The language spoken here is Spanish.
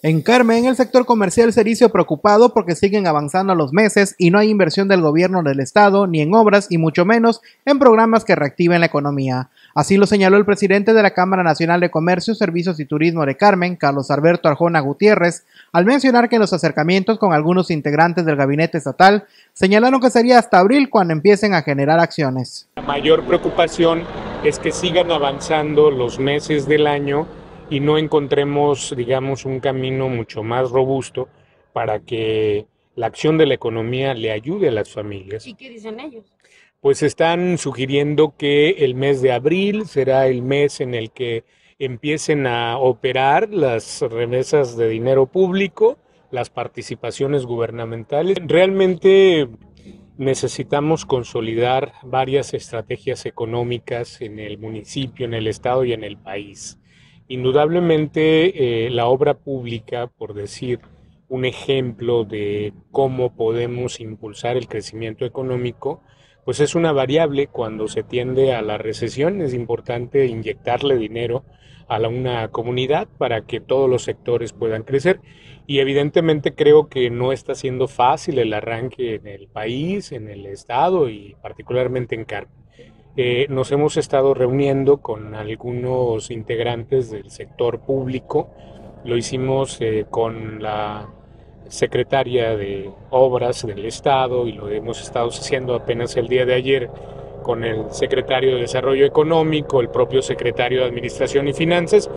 En Carmen, el sector comercial se dice preocupado porque siguen avanzando los meses y no hay inversión del gobierno del estado ni en obras y mucho menos en programas que reactiven la economía. Así lo señaló el presidente de la Cámara Nacional de Comercio, Servicios y Turismo de Carmen, Carlos Alberto Arjona Gutiérrez, al mencionar que en los acercamientos con algunos integrantes del gabinete estatal señalaron que sería hasta abril cuando empiecen a generar acciones. La mayor preocupación es que sigan avanzando los meses del año y no encontremos, digamos, un camino mucho más robusto para que la acción de la economía le ayude a las familias. ¿Y qué dicen ellos? Pues están sugiriendo que el mes de abril será el mes en el que empiecen a operar las remesas de dinero público, las participaciones gubernamentales. Realmente necesitamos consolidar varias estrategias económicas en el municipio, en el estado y en el país. Indudablemente eh, la obra pública, por decir un ejemplo de cómo podemos impulsar el crecimiento económico, pues es una variable cuando se tiende a la recesión. Es importante inyectarle dinero a la, una comunidad para que todos los sectores puedan crecer. Y evidentemente creo que no está siendo fácil el arranque en el país, en el estado y particularmente en Carmen. Eh, nos hemos estado reuniendo con algunos integrantes del sector público. Lo hicimos eh, con la secretaria de Obras del Estado y lo hemos estado haciendo apenas el día de ayer con el secretario de Desarrollo Económico, el propio secretario de Administración y Finanzas,